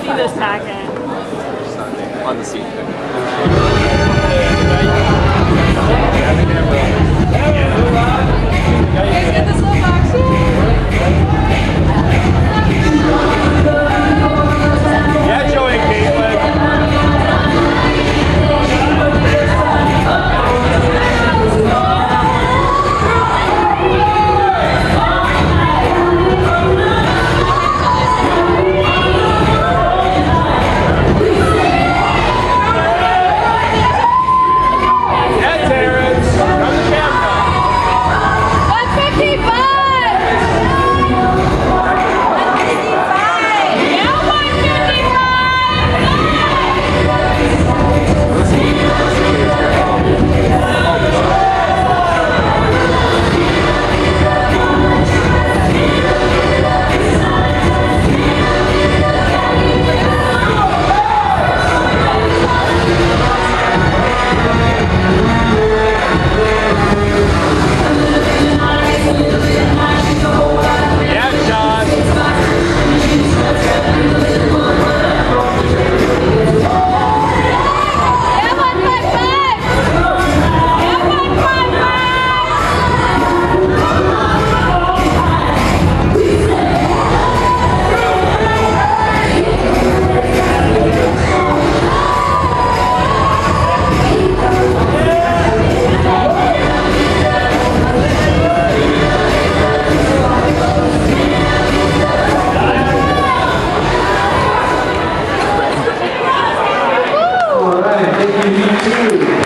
see this packet. On the seat. thank